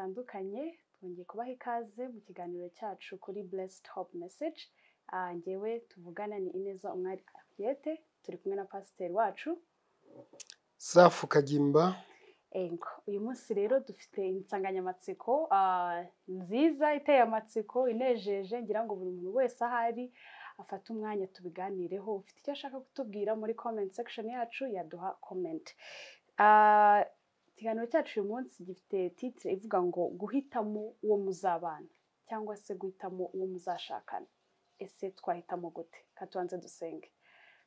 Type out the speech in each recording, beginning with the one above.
zitandukanye twongeye kubaha ikaze mu kiganiro cyacu kuri blessed hope message. Ah, njyewe tuvugana ni ineza umwari ariyete turi kumwe na pasiteri wacu. Safu kagimba. Uyu munsi rero dufite insanganyamatsiko ah, nziza iteye amatsiko inejeje ngira ngo buri muntu wese ahari afate umwanya tubiganireho. Ufite icyo ashaka kutubwira muri comment section yacu yaduha comment. Ah, ikiganiro cyacu uyu munsi gifite titire ivuga ngo guhitamo uwo muzabana cyangwa se guhitamo uwo muzashakana. Ese twahitamo gute? Katubanze dusenge.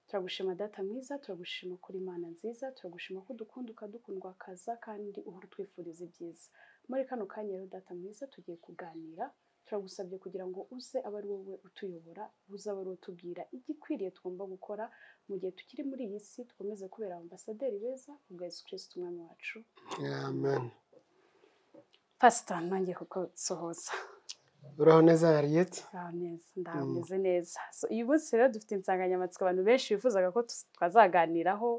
Turagushima data mwiza turagushima kuri imana nziza turagushima ko udukunda ukadukundwa kaza kandi uhora utwifuriza ibyiza. Muri kano kanya rero data mwiza tugiye kuganira turagusabye kugira ngo uze abe ari wowe utuyobora uze abe ari utubwira igikwiriye tugomba gukora mu gihe tukiri muri iyi si dukomeze kubera ambasaderi beza kubwa Yesu Kristo umwami wacu. Amen. Pasita ntangiye kugusohoza uraho neza hariyeti Ndaho neza ndameze neza. So, uyu munsi rero dufite insanganyamatsiko abantu benshi bifuzaga ko twazaganiraho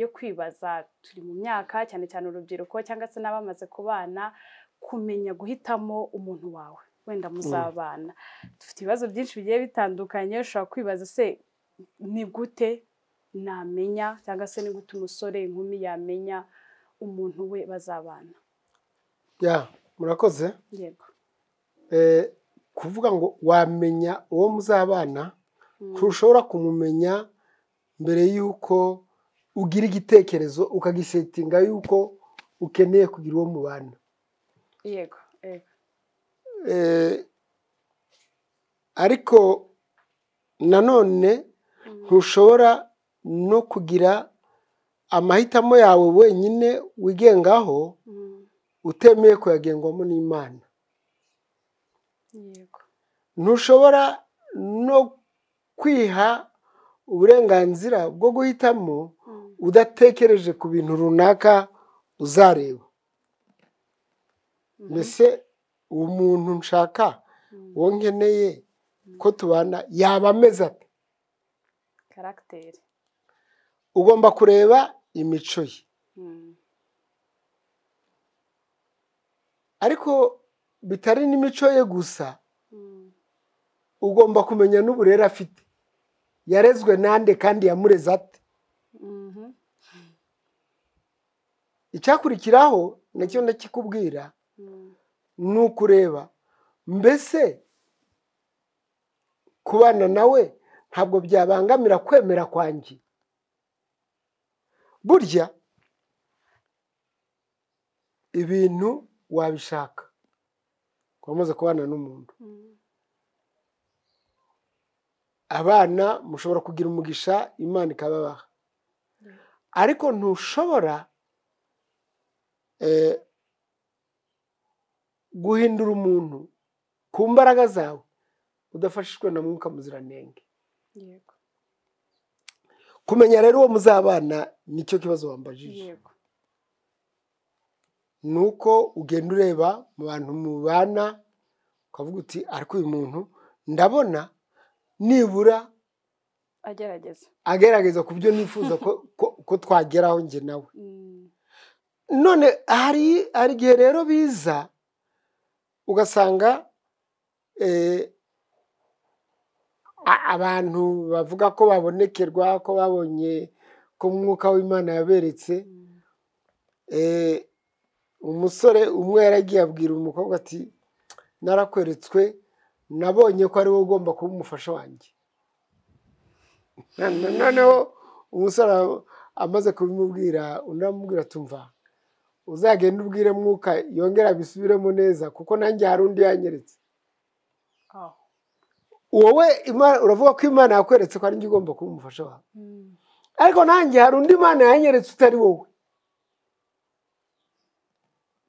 yo kwibaza turi mu myaka cyane cyane urubyiruko cyangwa se n'abamaze kubana kumenya guhitamo umuntu wawe. Wenda muzabana dufite ibibazo byinshi bigiye bitandukanye ushobora kwibaza se ni gute namenya cyangwa se ni gute umusore inkumi yamenya umuntu we bazabana? Ya murakoze? Yego. Eh, kuvuga ngo wamenya uwo muzabana Mm. ntushobora kumumenya mbere y'uko ugira igitekerezo ukagisetinga y'uko ukeneye kugira uwo mubana. Yego yego. Ariko nanone ntushobora no kugira amahitamo yawe wenyine wigengaho Mm. utemeye kuyagengwamo n'imana ntushobora no kwiha uburenganzira bwo guhitamo Mm. udatekereje ku bintu runaka uzareba mbese uwo muntu nshaka uwo nkeneye ko tubana yaba ameze ate karagiteri ugomba kureba imico ye Mm. ariko bitari n'imico ye gusa Mm. ugomba kumenya n'uburere afite yarezwe nande kandi yamureze ate Mhm. icyakurikiraho na cyo ndakikubwira. Ni ukureba mbese kubana nawe ntabwo byabangamira kwemera kwanjye? Burya ibintu wabishaka wamaze kubana n'umuntu. Abana mushobora kugira umugisha imana ikababaha. Ariko ntushobora eh, guhindura umuntu ku mbaraga zawe udafashijwe na mwuka muziranenge. Kumenya rero uwo muzabana ni cyo kibazo wambajije. Ni uko ugenda ureba mu bantu mubana ukavuga uti ariko uyu muntu ndabona nibura agerageza. Agerageza ku byo nifuza ko, twageraho njye nawe. Mm. none hari igihe rero biza ugasanga eh, abantu bavuga ko babonekerwa ko babonye ko umwuka w'imana yaberetse. Eh, umusore umwe yaragiye abwira umukobwa ati narakweretswe nabonye ko ari wowe ugomba kuba umufasha wanjye. None- noneho umusore amaze kubimubwira undi aramubwira tumva uzagenda ubwire mwuka yongera abisubiremo neza kuko nanjye hari undi yanyeretse wowe uravuga ko imana yakweretse ko ari njye ugomba kuba umufasha wawe? Mm. ariko nanjye hari undi mana yanyeretse utari wowe.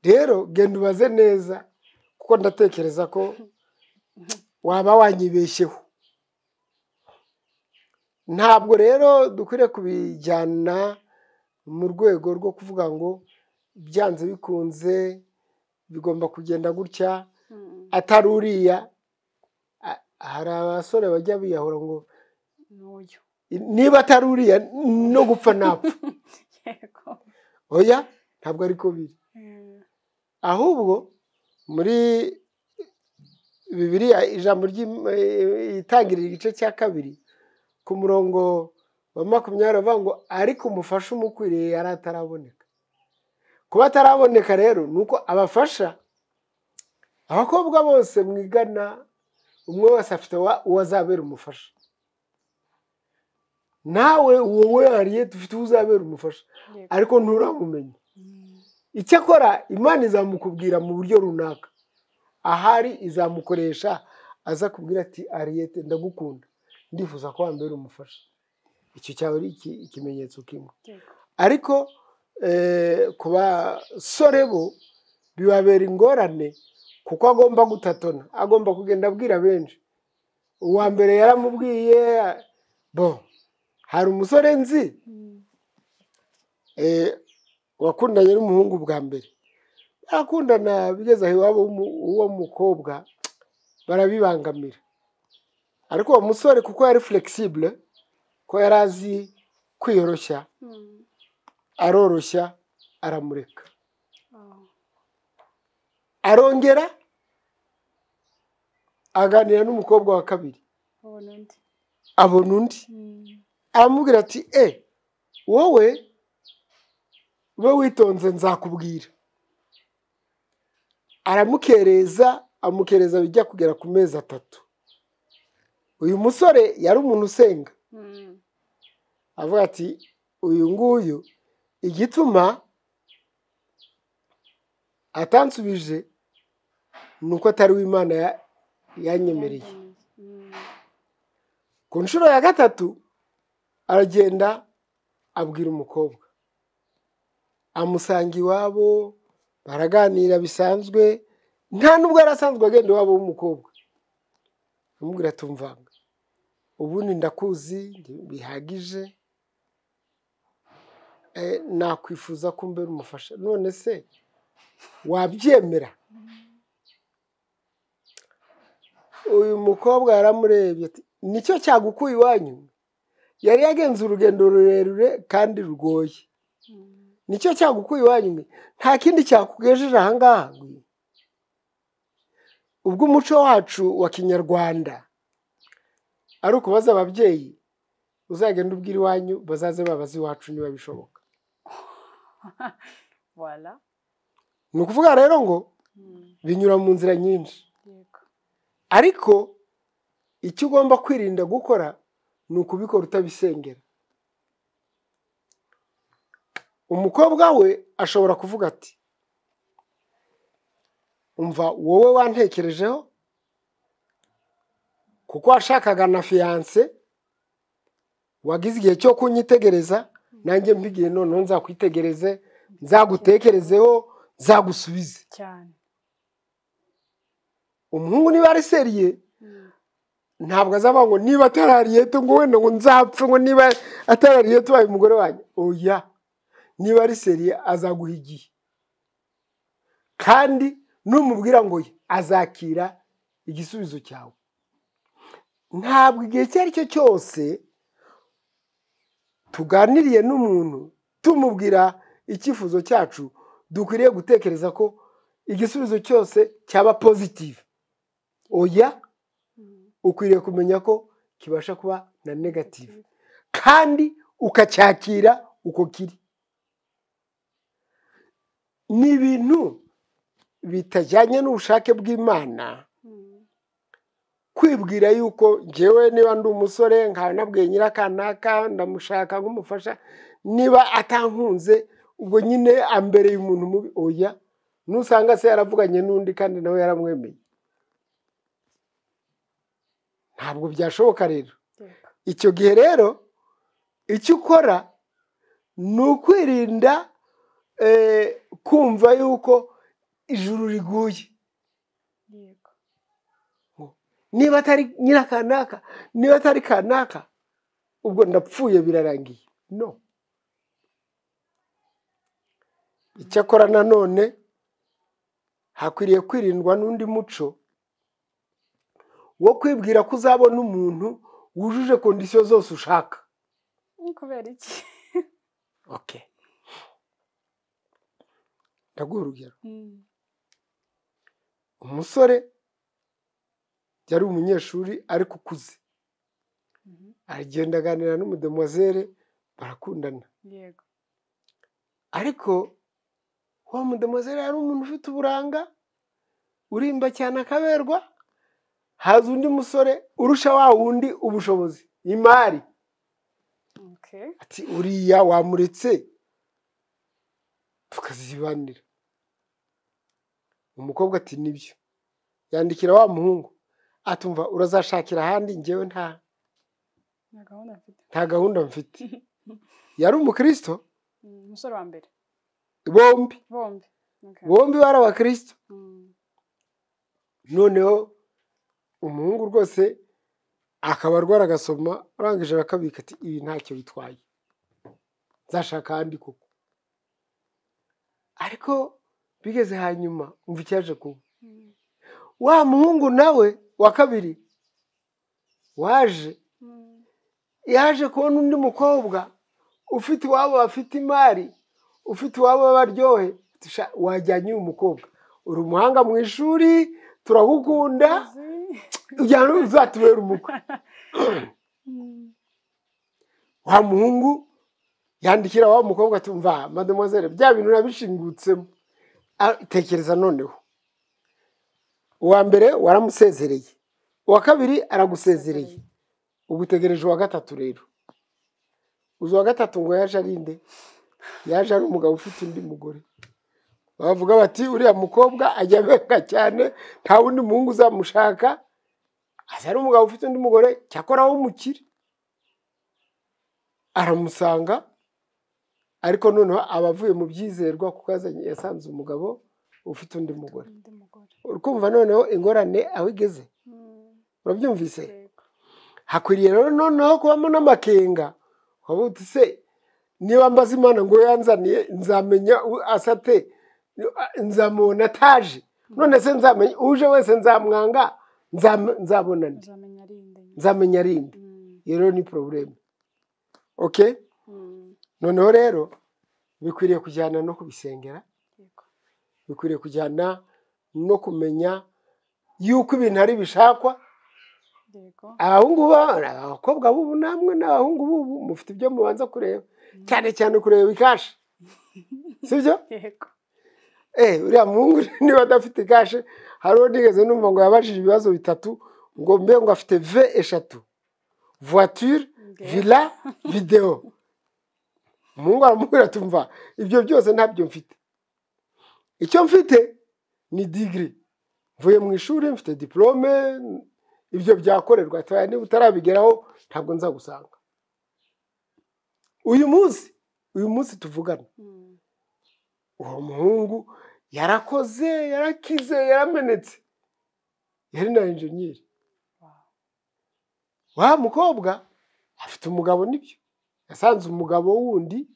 Rero genda ubaze neza kuko ndatekereza ko waba wanyibeshyeho. Ntabwo rero dukwiriye kubijyana mu rwego rwo kuvuga ngo byanze bikunze bigomba kugenda gutya. Atari uriya hari abasore bajya biyahura ngo niba atari uriya no gupfa napfa. Oya ntabwo ariko biri. Mm. ahubwo muri bibiriya ijambo ry'itangirira igice cya kabiri ku murongo wa makumyabiri bavuga ngo ariko umufasha umukwiriye yari ataraboneka. Kuba ataraboneka rero ni uko abafasha abakobwa bose mwigana umwe wese afite uwo azabera umufasha. Nawe wowe hariye dufite uzabera umufasha. Ariko nturamumenya. Mm. icyakora imana izamukubwira mu buryo runaka. Ahari izamukoresha aza kubwira ati ariyete ndagukunda. Ndifuza ko wambera umufasha. Icyo cyaba ari iki- ikimenyetso kimwe. Ariko ku basore bo bibabera ingorane kuko agomba gutatona agomba kugenda abwira benshi uwa mbere yaramubwiye bo hari umusore nzi Mm. eh, wakundanye n'umuhungu bwa mbere barakundana bigeze aho iwabo w'uwo mukobwa barabibangamira ariko uwo musore kuko yari flexible ko yari azi kwiyoroshya Mm. Aroroshya aramureka. Arongera aganira n'umukobwa wa kabiri. Abona undi. Mm. aramubwira ati e wowe ube witonze nzakubwira. Aramukereza amukereza bijya kugera ku mezi atatu. Uyu musore yari umuntu usenga. Mm. avuga ati uyu nguyu igituma atansubije ni uko atari we imana ya- yanyemereye. Ku nshuro ya gatatu aragenda abwira umukobwa. Amusanga iwabo baraganira bisanzwe nta nubwo yari asanzwe agenda iwabo w'umukobwa. Amubwira tumvanga ubundi ndakuzi bihagije. Nakwifuza ko umbera umufasha. None se wabyemera? Uyu mukobwa yaramurebye ni cyo cyagukuye iwanyu? Yari yagenze urugendo rurerure kandi rugoye. Nicyo cyagukuye iwanyu? Nta kindi cyakugejeje ahangaha ubwo umuco wacu wa kinyarwanda. Ari ukubaza ababyeyi uzagenda ubwira iwanyu bazaze babaze iwacu niba bishoboka. ni ukuvuga rero ngo Mm. binyura mu nzira nyinshi. Ariko icyo ugomba kwirinda gukora ni ukubikora utabisengera. Umukobwa we ashobora kuvuga ati umva wowe wantekerejeho? Kuko washakaga na fiyanse wagize igihe cyo kunyitegereza nanjye mbigiye noneho nzakwitegereze nzagutekerezeho nzagusubize. Cyane. Umuhungu niba ari seriye Mm. ntabwo azaba ngo niba atarariyete ngo wenda ngo nzapfe ngo niba atarariyete ubaye umugore wanjye. Oya niba ari seriye azaguha igihe. Kandi numubwira ngo azakira igisubizo cyawe. Ntabwo igihe icyo ari cyo cyose tuganiriye n'umuntu tumubwira icyifuzo cyacu dukwiriye gutekereza ko igisubizo cyose cyaba pozitive oya ukwiriye kumenya ko kibasha kuba na negative kandi ukacyakira uko kiri ni ibintu bitajyanye n'ubushake bw'imana. Kwibwira yuko ngewe niba ndi umusore nkaba nabwiye nyirakanaka ndamushaka nk'umufasha niba atankunze ubwo nyine ambereye umuntu mubi. Oya nusanga se yaravuganye n'undi kandi nawe yaramwemeye. Ntabwo byashoboka rero. Icyo gihe rero icyo ukora ni ukwirinda eh, kumva yuko ijuru riguye yego niba atari nyirakanaka niba atari kanaka ubwo ndapfuye birarangiye. No. Icyakora nanone hakwiriye kwirindwa n'undi muco wo kwibwira ko uzabona umuntu wujuje kondisiyo zose ushaka. Kubera iki? Okay ndaguha urugero. Mm, umusore yari umunyeshuri ariko ukuze. Mhm, aragenda aganira n'umudemozere barakundana. Ariko wa mudemozere yari umuntu ufite uburanga urimba cyane akaberwa haza undi musore urusha wa wundi ubushobozi imari. Ati uriya wamuretse. Tukazibanira umukobwa ati ni byo. Yandikira wa muhungu. Atumva urazashakira ahandi ngewe nta nta gahunda mfite. yari umukristo? Mm, umusore wa mbere. Bombi. Bombi. Bombi bari abakristo? Mm, noneho umuhungu rwose akaba arwara agasoma arangije arakabika ati ibi ntacyo bitwaye. Nzashaka ahandi koko. Ariko bigeze hanyuma umva icyaje kuba. Mm, wa muhungu nawe wa kabiri waje. Yaje kubona undi mukobwa ufite iwabo bafite imari ufite iwabo "Sha, wajyanye uyu mukobwa. Uri umuhanga mu ishuri turagukunda ujyana uzatubera umukwe. Mm, wa muhungu yandikira wa mukobwa ati mva mademoiselle bya bintu nabishingutsemo tekereza noneho. Uwa mbere waramusezereye. Uwa kabiri aragusezereye. Ubu utegereje uwa gatatu rero. Uzi uwa gatatu ngo yaje ari nde yaje ari umugabo ufite undi mugore. Bavuga bati uriya mukobwa ajya abenga cyane nta wundi muhungu uzamushaka. Aza ari umugabo ufite undi mugore cyakora w'umukire aramusanga ariko noneho aba avuye mu byizerwa kuko yasanze umugabo ufite undi mugore. Undi mugore. Uri kumva noneho ingorane aho igeze. Mm, urabyumvise? Hakwiriye rero noneho kubamo n'amakenga. Uti se niba mbaza imana ngo yanzaniye nzamenya asate nzamubona ataje. None se nzamenya uje wese nzamwanga? Inde nzamenya arinde. Mm, iyo rero ni porobuleme oke noneho rero bikwiriye kujyana no kubisengera. Bikwiriye kujyana no kumenya yuko ibintu ari bishakwa. Abahungu ba- abakobwa b'ubu namwe n'abahungu b'ubu mufite ibyo mubanza kureba. Cyane cyane kureba ikashi sibyo eh uriya muhungu niba adafite ikashe hari uwo nigeze numva ngo yabajije ibibazo bitatu ngo mbe ngo afite ve eshatu. Voiture villa video. Umuhungu aramubwira ati mva ibyo byose ntabyo mfite. Icyo mfite ni digiri mvuye mu ishuri mfite diplome ibyo byakorerwa. Ati "Oya, niba utarabigeraho ntabwo nzagusanga uyu munsi uyu munsi tuvugana. Mm, uwo muhungu yarakoze yarakize yaramenetse. Yari na enjeniyeri wa mukobwa afite umugabo ni byo. Yasanze umugabo wundi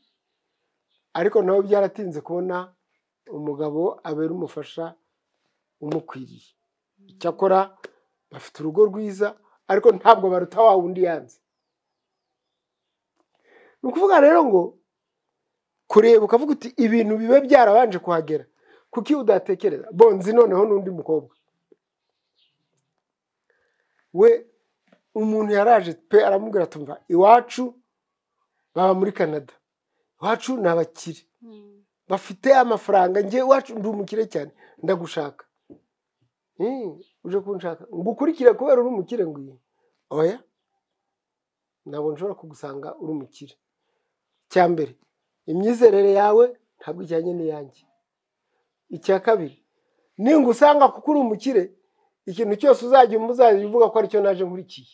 ariko nawe byaratinze kubona umugabo abera umufasha umukwiriye. Icyakora bafite urugo rwiza ariko ntabwo baruta wa wundi yanze. Ni ukuvuga rero ngo kureba ukavuga uti ibintu bibe byarabanje kuhagera kuko iyo udatekereza bonzi noneho n'undi mukobwa. We umuntu yaraje pe aramubwira atumva iwacu baba muri canada. Iwacu ni abakire. Mm, bafite amafaranga njye iwacu ndi umukire cyane ndagushaka. Uje kunshaka. Ngukurikire kubera uri umukire ngwino oya ntabwo nshobora kugusanga uri umukire icya mbere imyizerere yawe ntabwo ijyanye n'iyanjye. Icya kabiri ninga usanga kuko uri umukire ikintu cyose uzajya uzajya uvuga ko ari cyo naje nkurikiye.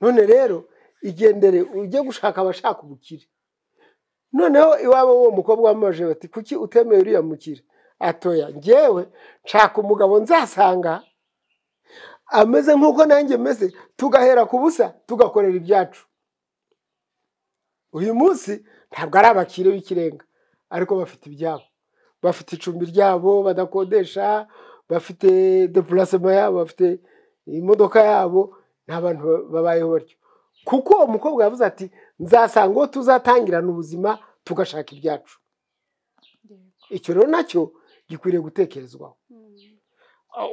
None rero igendere ujye gushaka abashaka ubukire noneho iwabo w'uwo mukobwa wamaje bati kuki utemeye uriya mukire? Atoya ngewe nshaka umugabo nzasanga. Ameze nk'uko nanjye meze tugahera ku busa tugakorera ibyacu. Uyu munsi ntabwo ari abakire b'ikirenga ariko bafite ibyabo. Bafite icumbi ryabo badakodesha bafite depurasema yabo bafite imodoka yabo ni abantu babayeho batyo. Kuko umukobwa yavuze ati nzasanga uwo tuzatangirana ubuzima tugashaka ibyacu. Icyo rero na cyo gikwiriye gutekerezwaho.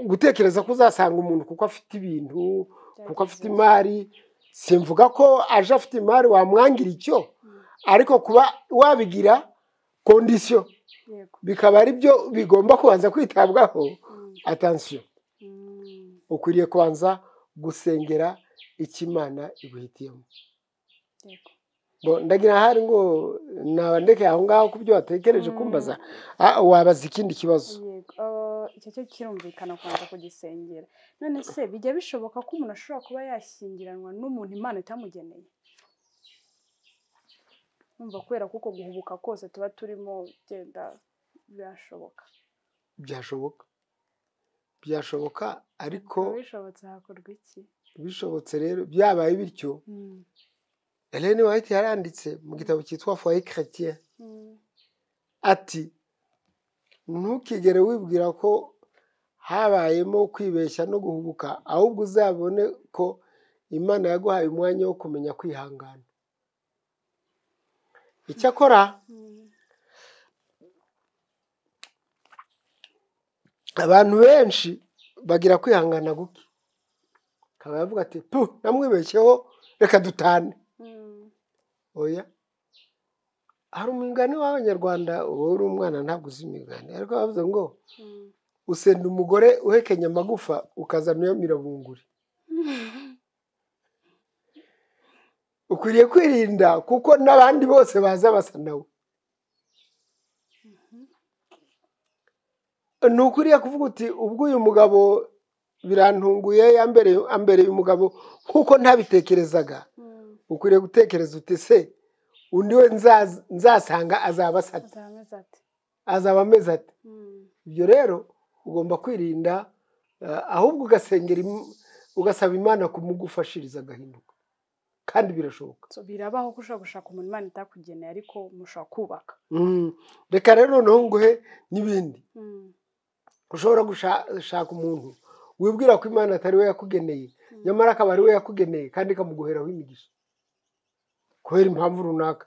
Gutekereza ko uzasanga umuntu kuko afite ibintu kuko afite imari. Simvuga ko aje afite imari wamwangira icyo ariko kuba wabigira kondisiyo bikaba ari byo bigomba kubanza kwitabwaho. Atansiyo ukwiriye kubanza gusengera icyo imana iguhitiyemo. Ndagira ahari ngo nabandeke aho ngaho ku byo watekereje kumbaza. Wabaza ikindi kibazo? Icyo cyo kirumvikana kubanza kugisengera. None se bijya bishoboka ko umuntu ashobora kuba yashyingiranwa n'umuntu imana itamugeneye? Numva kubera kuko guhubuka kose tuba turimo genda birashoboka byashoboka. Byashoboka ariko bishobotse hakorwa iki? Bishobotse rero byabaye bityo. Ellen White yaranditse mu gitabo cyitwa foye chrétien. Ati ntukigere wibwira ko habayemo kwibeshya no guhubuka ahubwo uzabone ko imana yaguhaye umwanya wo kumenya kwihangana. Icyakora abantu benshi bagira kwihangana guke akaba yavuga ati tu namwibeshyeho reka dutane. Oya. Hari umugani w'abanyarwanda wowe uri umwana ntabwo uzi imigani. Ariko bavuze ngo usenda umugore uhekenya amagufa ukazana uyamira bunguri ukwiriye kwirinda kuko n'abandi bose baza basa nawe ntukwiriye kuvuga uti ubwo uyu mugabo birantunguye yambereye umugabo nk'uko ntabitekerezaga. Ukwiriye gutekereza uti se undi we nzasanga azaba asate azaba ameze ate? Ibyo rero ugomba kwirinda ahubwo ugasengera ugasaba imana kumugufashiriza agahinduka. Kandi birashoboka. Birabaho ko ushobora gushaka umuntu imana itakugeneye ariko mushobora kubaka. Reka rero noneho nguhe n'ibindi. Ushobora gushaka umuntu wibwira ko imana atari we yakugeneye. Nyamara akaba ari we yakugeneye kandi ikamuguheraho imigisha. Kubera impamvu runaka.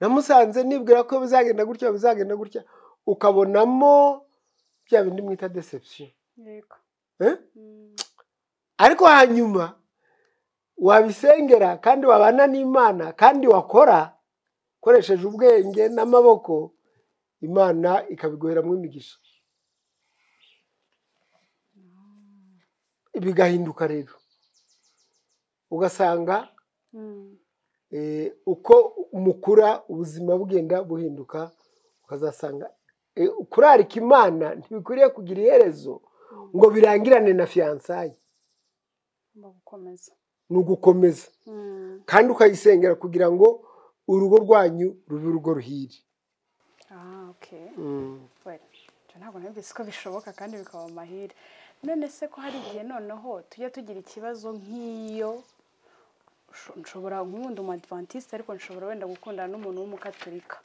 Namusanze nibwira ko bizagenda gutya bizagenda gutya. Ukabonamo bya bindi mwita deception. Ariko hanyuma wabisengera kandi wabana n'imana kandi wakora ukoresheje ubwenge n'amaboko imana ikabiguheramo imigisha. Bigahinduka rero. Ugasanga uko mukura ubuzima bugenda buhinduka ukazasanga kurarika imana ntibikwiriye kugira iherezo ngo birangirane na fiyansaye ni ugukomeza. Kandi ukayisengera kugira ngo urugo rwanyu rube urugo ruhire. Ntabwo na byo ko bishoboka kandi bikaba amahire none se ko hari igihe noneho tujya tugira ikibazo nk'iyo nshobora nk'ubundi umu adventiste ariko nshobora wenda gukundana n'umuntu w'umukatorika.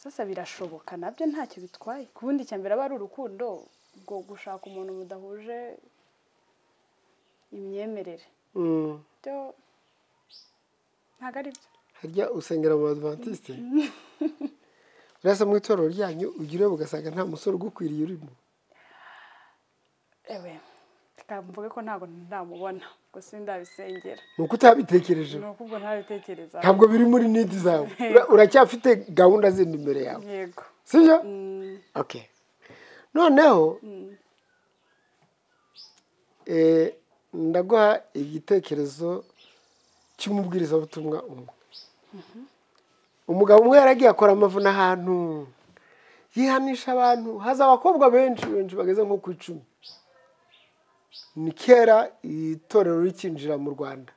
Sasa birashoboka na byo ntacyo bitwaye. Ku bundi cya mbere aba ari urukundo rwo gushaka umuntu mudahuje imyemerere. Byo ntabwo ari byo. Harya usengera mu adventiste? Urasa mu itorero ryanyu ugire ugasanga nta musore ugukwiriye urimo. Ewe mvuge ko ntabwo ndamubona gusa ndabisengera ni uko utabitekereje? Ni uko ubwo ntabitekereza ntabwo biri muri nidi zawe. Uracyafite gahunda zindi imbere yawe. Yego. Sibyo? Oke noneho ndaguha igitekerezo cy'umubwirizabutumwa umwe. Umugabo umwe yaragiye akora amavuna ahantu yihanisha abantu. Haza abakobwa benshi benshi bageze nko ku icumi. Ni kera itorero rikinjira mu rwanda.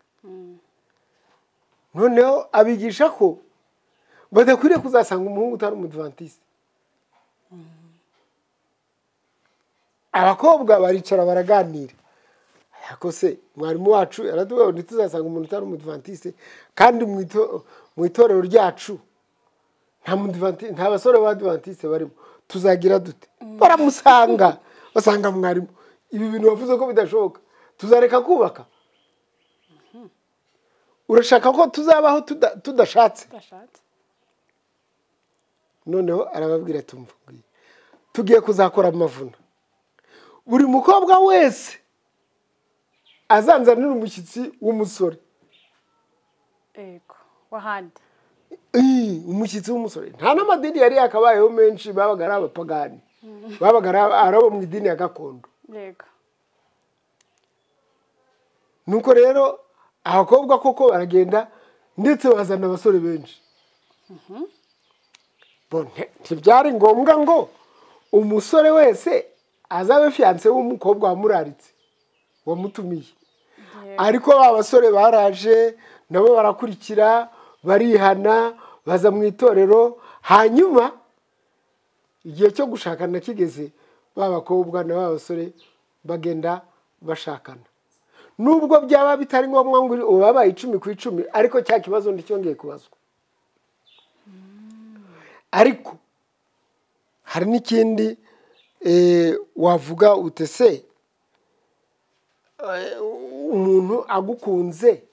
Noneho abigisha ko badakwiriye kuzasanga umuhungu utari umudivantiste abakobwa baricara baraganira. Ariko se mwarimu wacu yaratubwira ngo ntituzasanga umuntu utari umudivantiste kandi mu ito- mu itorero ryacu nta basore b'abadivantiste barimo. Tuzagira dute? Baramusanga. Basanga mwarimu. Ibi bintu wavuze ko bidashoboka. Tuzareka kubaka. Urashaka ko tuzabaho tuda- tudashatse? Udashatse noneho arababwira ati "Umva ngwino. tugiye kuzakora amavuna buri mukobwa wese azanzanira umushyitsi w'umusore. W'ahandi umushyitsi w'umusore. Nta n'amadini yari yakabayeho menshi babaga ari abapagani. Babaga ari abo mu idini ya gakondo. Nuko rero abakobwa koko baragenda ndetse bazana abasore benshi. Nti- ntibyari ngombwa ngo umusore wese azabe fiyanse w'umukobwa wamuraritse wamutumiye. Ariko ba basore baraje nabo barakurikira barihana baza mu itorero hanyuma igihe cyo gushakana kigeze ba bakobwa na ba basore bagenda bashakana. Nubwo byaba bitari ngombwa ngo ubu babaye icumi ku icumi ariko cya kibazo nticyongeye kubazwa. Ariko hari n'ikindi eh, wavuga utese umuntu agukunze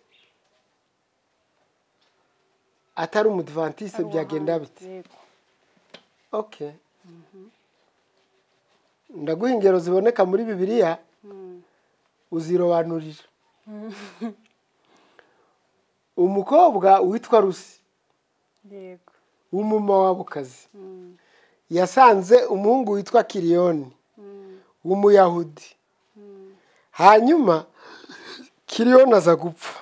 atari umudivantiste byagenda bite? Yego. Okay ndaguha ingero ziboneka muri bibiliya uzirobanurira. Umukobwa witwa rusi. Yego. W'umumowabukazi Mm, yasanze umuhungu witwa kiriyoni. Mm, w'umuyahudi. Hanyuma kiriyoni aza gupfa.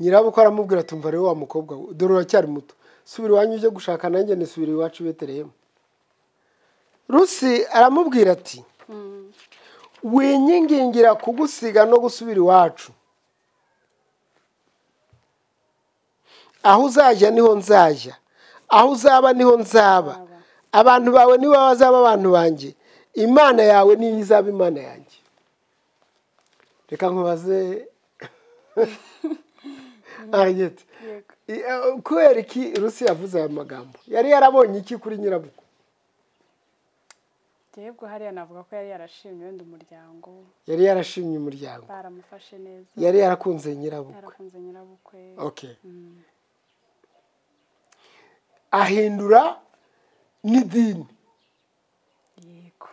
Nyirabukwe aramubwira tumva rero wa mukobwa dore uracyari muto. Subira iwanyu ujye gushaka nanjye nisubira iwacu i betelehemu. Rusi aramubwira ati winyingingira kugusiga no gusubira iwacu. Aho uzajya ni ho nzajya aho uzaba ni ho nzaba abantu bawe nibo bazaba abantu banjye imana yawe niyo izaba imana yanjye. Reka nkubaze. Yego. Kubera iki rusi yavuze aya magambo? Yari yarabonye iki kuri nyirabukwe? Yego hariya navuga ko yari yarashimye wenda umuryango. Yari yarashimye umuryango. Baramufashe neza. Yari yarakunze nyirabukwe. Yarakunze nyirabukwe. Okay Mm, ahindura n'idini yego.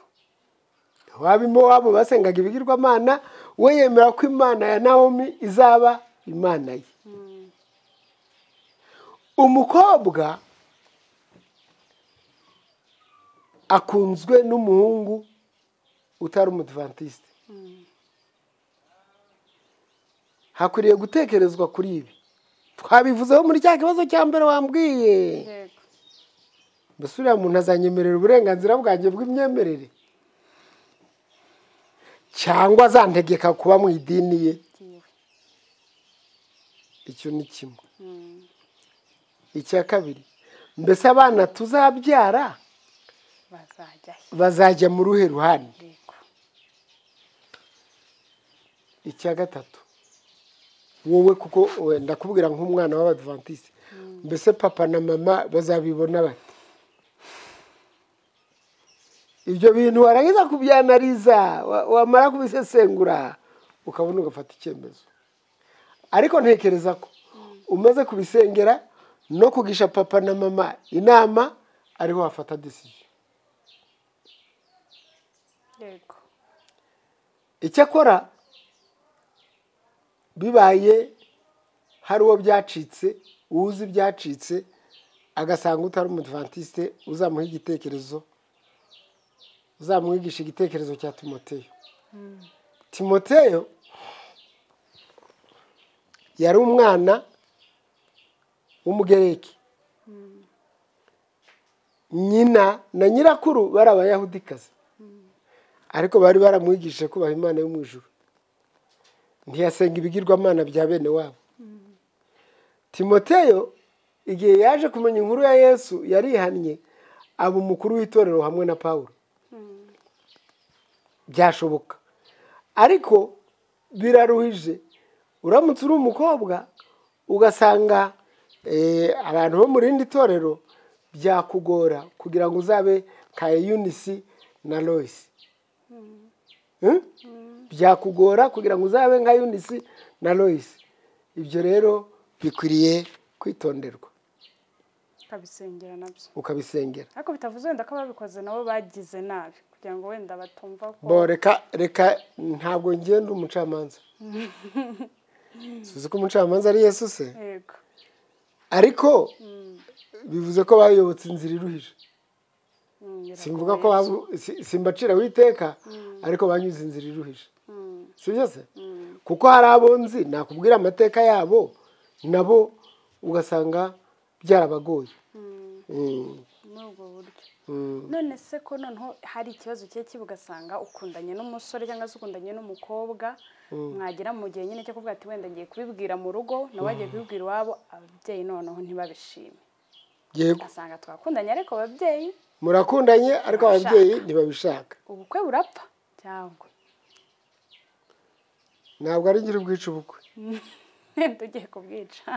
Wabimo wabo basengaga ibigirwamana we yemera ko imana ya nawomi izaba imana ye. Mm, umukobwa akunzwe n'umuhungu utari umudivantiste. Hakwiriye gutekerezwa kuri ibi. Twabivuzeho muri cya kibazo cya mbere wambwiye. Mbese uriya muntu azanyemerera uburenganzira bwanjye bw'imyemerere? Cyangwa azantegeka kuba mu idini ye? Icyo ni kimwe. Mm, icya kabiri mbese abana tuzabyara? Bazajya mu ruhe ruhande? Icya gatatu. Wowe kuko wenda kubwira nk'umwana w'abadivantiste mbese papa na mama bazabibona bate ibyo bintu warangiza kubyanariza wa- wamara kubisesengura ukabona ugafata icyemezo. Ariko ntekereza ko umaze kubisengera no kugisha papa na mama inama ariho wafata decision. yego icyakora bibaye hari uwo byacitse uzi ibyacitse agasanga utari umudivantiste uzamuha igitekerezo uzamwigisha igitekerezo cya timoteyo. Timoteyo yari umwana w'umugereki. Nyina na nyirakuru bari abayahudikazi. Ariko bari baramwigishije kubaha imana yo mu ijuru. Ntiyasenga ibigirwamana bya bene wabo. Timoteyo igihe yaje kumenya inkuru ya yesu yarihannye aba umukuru w'itorero hamwe na pawulo. Byashoboka. Ariko biraruhije. Uramutse uri umukobwa ugasanga eh, abantu bo mu rindi torero byakugora kugira ngo uzabe nka yunisi na Hmm? Byakugora kugira ngo uzabe nka yunisi na loisi ibyo rero bikwiriye kwitonderwa. Ukabisengera na byo. Ukabisengera. Ariko bitavuze wenda ko ababikoze nabo bagize nabi kugira ngo wenda batumva ko bo reka reka ntabwo ngenda umucamanza. Suzi ko umucamanza ari yesu se? Ariko bivuze ko bayobotse inzira iruhije. Simvuga ko simbacira witeka ariko banyuze inzira iruhije. Mm, si byo se? Mm, kuko hari abo nzi nakubwira amateka yabo nabo ugasanga byarabagoye. Mm, Mm, muri ubwo buryo. Mm. none se ko noneho hari ikibazo kiba kiba ugasanga ukundanye n'umusore cyangwa se ukundanye n'umukobwa? Mwagera mu gihe nyine cyo kuvuga ati wenda ngiye kubibwira mu rugo nawe agiye kubibwira iwabo ababyeyi noneho ntibabishime. Yego. Ugasanga twakundanye ariko ababyeyi murakundanye ariko ababyeyi ntibabishaka. Ubukwe burapfa? Cyangwa? Ntabwo ari ngira ubwica ubukwe. Tugiye kubwica.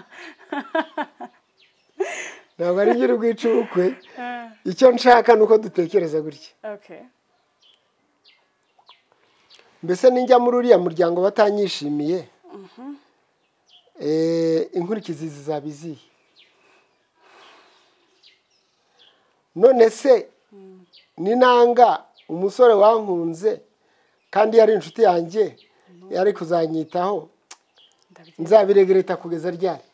Ntabwo ari ngira ubwica ubukwe. Icyo nshaka ni uko dutekereza gutya. Okay mbese ninjya muri uriya muryango batanyishimiye? Eh, inkurikizi zizaba izihe? None se ninanga umusore wankunze kandi yari inshuti yanjye yari kuzanyitaho. Nzabiregereta kugeza ryari?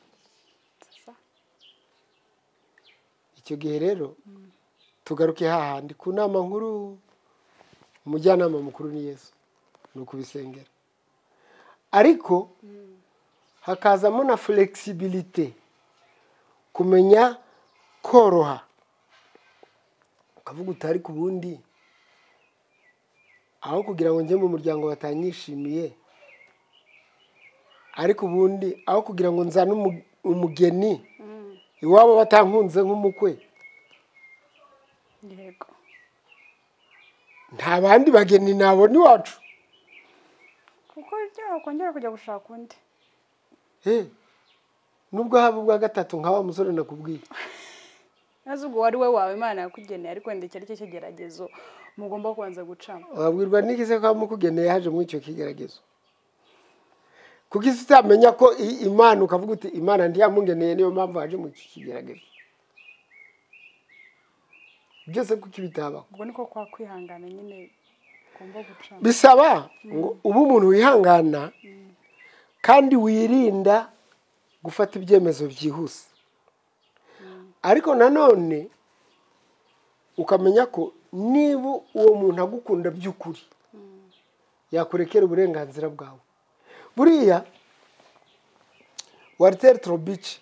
Icyo gihe rero tugaruke hahandi ku nama nkuru umujyanama mukuru ni yesu. Ni ukubisengera. Ariko hakazamo na flexibilité kumenya koroha. Ukavuga utari ku bundi aho kugira ngo njye mu muryango batanyishimiye ariko ubundi aho kugira ngo nzane umu- umugeni Mm, iwabo batankunze nk'umukwe. Nta bandi bageni nabona iwacu. Kuko ibyo wakongera kujya gushaka undi. Eh, nubwo haba ubwa gatatu nka wa musore nakubwiye. maze ubwo wari we wawe imana yakugeneye ariko wenda iki ari cyo kigeragezo mugomba kubanza gucamo wabwirwa n'iki se ko wamukugeneye haje muri icyo kigeragezo. Kuko isi utamenya ko imana ukavuga uti imana ntiyamugeneye niyo mpamvu haje muri iki kigeragezo? Byose kuko bitabaho? Ubwo niko kwa kwihangana nyine bisaba ngo ube umuntu wihangana kandi wirinda gufata ibyemezo byihuse. Ariko nanone ukamenya ko niba uwo muntu agukunda by'ukuri yakurekera uburenganzira bwawe. Buriya wariteri torobici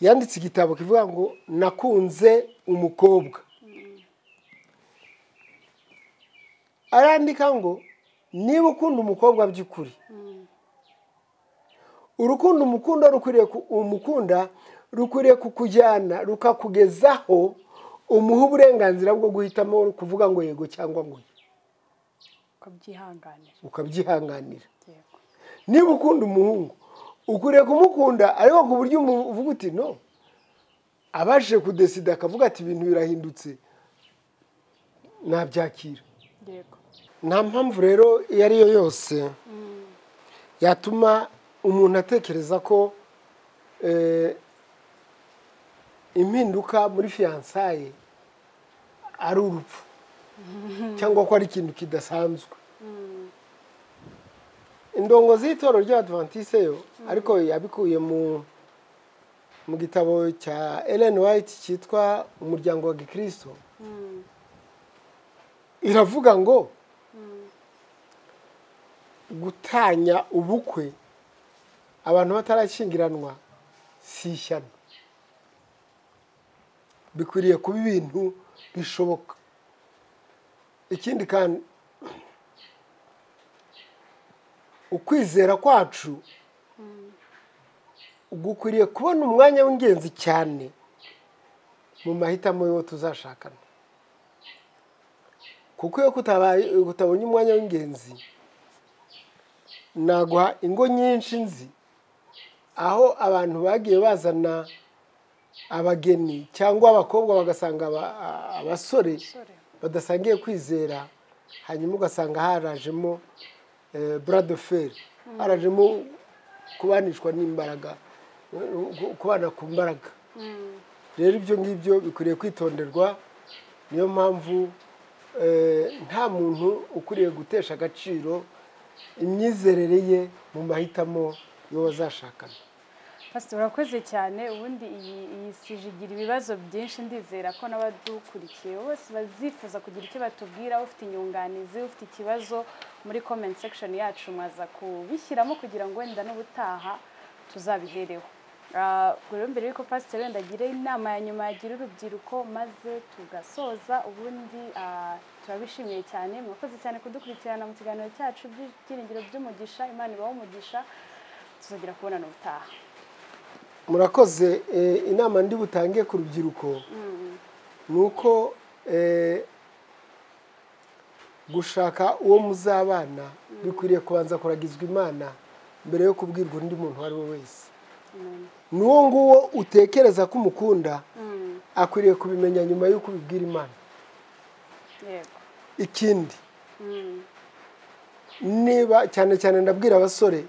yanditse igitabo kivuga ngo nakunze umukobwa. Arandika ngo niba ukunda umukobwa by'ukuri. Urukundo umukunda rukwiriye ku- umukunda rukwiriye kukujyana rukakugezaho umuha uburenganzira bwo guhitamo kuvuga ngo yego cyangwa ngo ukabyihanganira. Niba ukunda umuhungu ukwiriye kumukunda ariko ku buryo uvuga uti no. Abashije kudesida akavuga ati ibintu birahindutse. Nabyakira. Nta mpamvu rero iyo ari yo yose yatuma umuntu atekereza ko eh, impinduka muri fiyansaye ari urupfu. Cyangwa ko ari ikintu kidasanzwe. Indongozi y'itorero ry'abadventiste yo ariko yabikuye mu mu gitabo cya Ellen White cyitwa umuryango wa gikristo. Iravuga ngo gutanya ubukwe abantu batarashyingiranwa si ishyano. Bikwiriye kuba ibintu bishoboka. Ikindi kandi ukwizera kwacu gukwiriye kubona umwanya w'ingenzi cyane mu mahitamo y'uwo tuzashakana. Kuko iyo kutabonye umwanya w'ingenzi naguha ingo nyinshi nzi. Aho abantu bagiye bazana abageni cyangwa abakobwa bagasanga aba- abasore badasangiye kwizera hanyuma ugasanga harajemo buradoferi harajemo kubanishwa n'imbaraga eh, kubana ku mbaraga. Mm. rero ibyo ngibyo bikwiriye kwitonderwa niyo mpamvu eh, nta muntu ukwiriye gutesha agaciro imyizerere ye mu mahitamo y'uwo bazashakana. Pastor urakoze cyane. Ubundi iyi sije igira ibibazo byinshi. Ndizera ko n'abadukurikiye bose bazifuza kugira icyo batubwira. Ufite inyunganizi ufite ikibazo muri comment section yacu mwaza kubishyiramo kugira ngo wenda n'ubutaha tuzabihereho. Ubwo rero mbere y'uko pastor wenda agire inama ya nyuma yagira urubyiruko maze tugasoza. Ubundi ah, turabishimiye cyane. Mwakoze cyane kudukurikirana mu kiganiro cyacu by'ibyiringiro by'umugisha imana ibaho umugisha tuzongera kubonana ubutaha. Murakoze eh, inama ndi butange ku rubyiruko. Ni uko eh, gushaka uwo muzabana bikwiriye kubanza kuragizwa imana mbere yo kubwirwa undi muntu uwo ari we wese. N'uwo nguwo utekereza ko umukunda Mm, akwiriye kubimenya nyuma y'uko ubibwira imana. Ikindi niba cyane cyane ndabwira abasore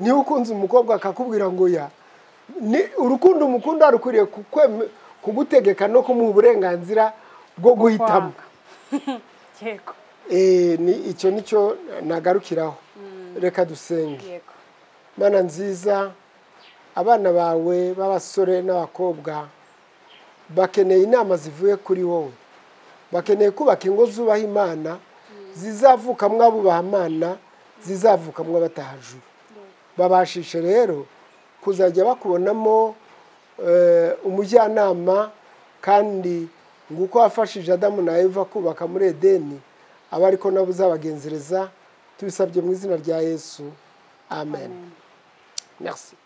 niba ukunze umukobwa akakubwira ngo ya urukundo umukunda rukwiriye kugutegeka no kumuha uburenganzira bwo guhitamo. Eh, ni icyo ni cyo nagarukiraho. Reka dusenge. Mana nziza abana bawe b'abasore n'abakobwa bakeneye inama zivuye kuri wowe. Bakeneye kubaka ingo zubaha imana zizavukamwo abubaha imana zizavukamwo abatahajuru babashishe rero kuzajya bakubonamo eh, umujyanama kandi nguko wafashije adamu na eva kubaka muri edeni aba ariko nabo uzabagenzereza tubisabye mu izina rya yesu. Amen. Amen. Merci.